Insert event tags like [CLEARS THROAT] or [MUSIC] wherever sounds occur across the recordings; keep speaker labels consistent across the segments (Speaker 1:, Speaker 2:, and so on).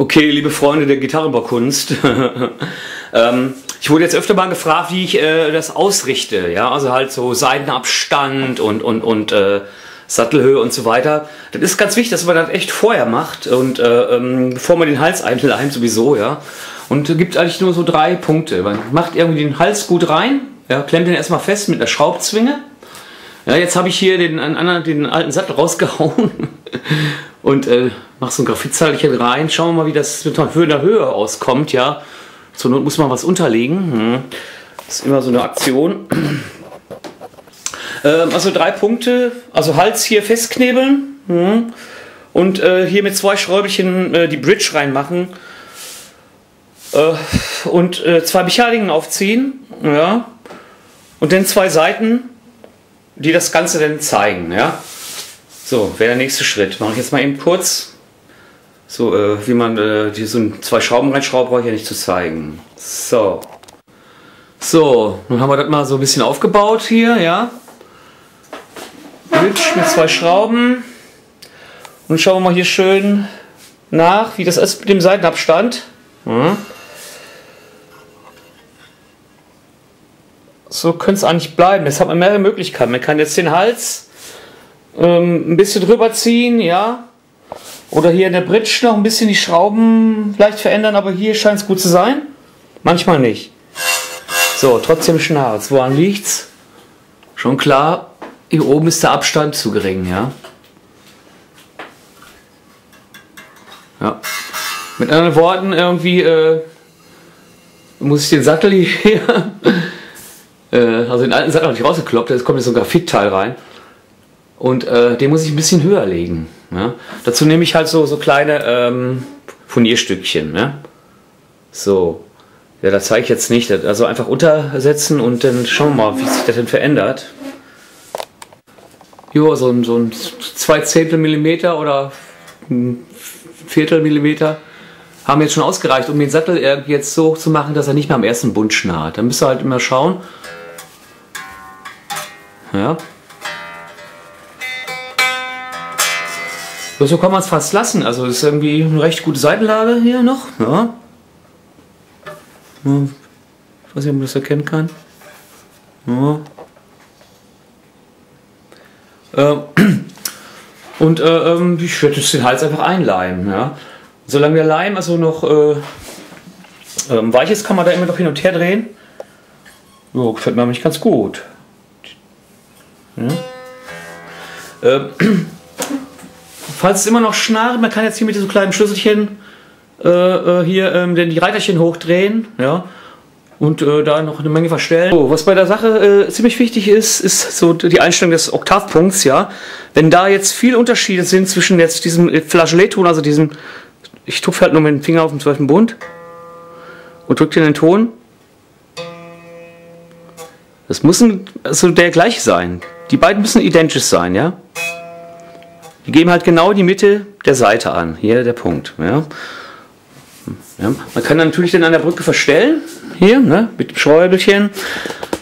Speaker 1: Okay, liebe Freunde der Gitarrenbaukunst. [LAUGHS] ähm, ich wurde jetzt öfter mal gefragt, wie ich äh, das ausrichte. Ja, also halt so Seitenabstand und, und, und äh, Sattelhöhe und so weiter. Das ist ganz wichtig, dass man das echt vorher macht und äh, ähm, bevor man den Hals einleimt sowieso, ja. Und gibt eigentlich nur so drei Punkte. Man macht irgendwie den Hals gut rein, ja, klemmt den erstmal fest mit einer Schraubzwinge. Ja, jetzt habe ich hier den, einen, den alten Sattel rausgehauen [LAUGHS] und äh, mach so ein Graphitzeilchen rein. Schauen wir mal, wie das mit der Höhe auskommt, ja. Zur Not muss man was unterlegen. Hm. Das ist immer so eine Aktion. [CLEARS THROAT] Ähm, also drei Punkte. Also Hals hier festknebeln. Hm. Und äh, hier mit zwei Schräubchen äh, die Bridge reinmachen. Äh, und äh, zwei Beschadigen aufziehen. Ja. Und dann zwei Seiten, die das Ganze dann zeigen. Ja. So, wäre der nächste Schritt. Mache ich jetzt mal eben kurz. So, äh, wie man äh, die so zwei Schrauben reinschraubt, brauche ich ja nicht zu zeigen. So. So, nun haben wir das mal so ein bisschen aufgebaut hier, ja. Bridge mit zwei Schrauben. Und schauen wir mal hier schön nach, wie das ist mit dem Seitenabstand. Ja. So könnte es eigentlich bleiben. Jetzt hat man mehrere Möglichkeiten. Man kann jetzt den Hals ähm, ein bisschen drüber ziehen, ja. Oder hier in der Bridge noch ein bisschen die Schrauben leicht verändern, aber hier scheint es gut zu sein. Manchmal nicht. So, trotzdem Schnarz. Woran liegt's? Schon klar, hier oben ist der Abstand zu gering, ja. Ja. Mit anderen Worten, irgendwie äh, muss ich den Sattel hier, [LAUGHS] äh, also den alten Sattel habe ich rausgekloppt, jetzt kommt jetzt so ein Graphitteil rein. Und äh, den muss ich ein bisschen höher legen. Ja? Dazu nehme ich halt so, so kleine ähm, Furnierstückchen. Ja? So. Ja, das zeige ich jetzt nicht. Also einfach untersetzen und dann schauen wir mal, wie sich das denn verändert. Jo, so ein, so ein zwei Zehntel Millimeter oder ein Viertel Millimeter haben jetzt schon ausgereicht, um den Sattel jetzt so zu machen, dass er nicht mehr am ersten Bund schnarrt. Dann müsst ihr halt immer schauen. Ja, So kann man es fast lassen. Also ist irgendwie eine recht gute Seitenlage hier noch. Ja. Ich weiß nicht, ob man das erkennen kann. Ja. Ähm. [CLEARS THROAT] Und äh, ähm, ich werde jetzt den Hals einfach einleimen. Ja. Solange der Leim also noch äh, ähm, weich ist, kann man da immer noch hin und her drehen. Jo, gefällt mir nämlich ganz gut. Ja. Ähm. [CLEARS THROAT] Falls es immer noch schnarrt, man kann jetzt hier mit diesem kleinen Schlüsselchen äh, äh, hier ähm, die Reiterchen hochdrehen, ja, und äh, da noch eine Menge verstellen. So, was bei der Sache äh, ziemlich wichtig ist, ist so die Einstellung des Oktavpunkts, ja. Wenn da jetzt viele Unterschiede sind zwischen jetzt diesem Flageoletton, also diesem, ich tupfe halt nur mit dem Finger auf den zwölften Bund und drücke den Ton. Das muss also der gleiche sein. Die beiden müssen identisch sein, ja. Die geben halt genau die Mitte der Seite an. Hier der Punkt. Ja. Ja, man kann natürlich dann an der Brücke verstellen, hier ne, mit dem Schräubelchen.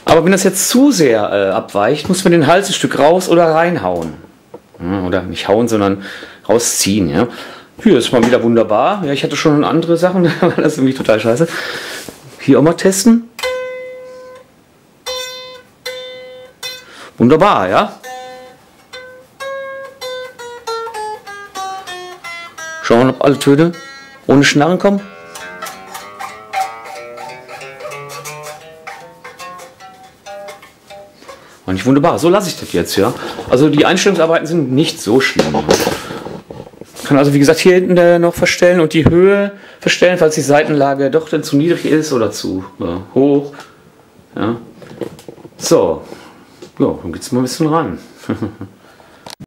Speaker 1: Aber wenn das jetzt zu sehr äh, abweicht, muss man den Hals ein Stück raus oder reinhauen. Ja, oder nicht hauen, sondern rausziehen. Ja. Hier ist mal wieder wunderbar. Ja, ich hatte schon andere Sachen, [LAUGHS] das ist irgendwie total scheiße. Hier auch mal testen. Wunderbar, ja. Schauen, ob alle Töne ohne Schnarren kommen. War nicht wunderbar. So lasse ich das jetzt, ja. Also die Einstellungsarbeiten sind nicht so schlimm. Kann also wie gesagt hier hinten äh, noch verstellen und die Höhe verstellen, falls die Seitenlage doch dann zu niedrig ist oder zu ja, hoch. Ja. So, ja, dann geht's mal ein bisschen ran. [LAUGHS]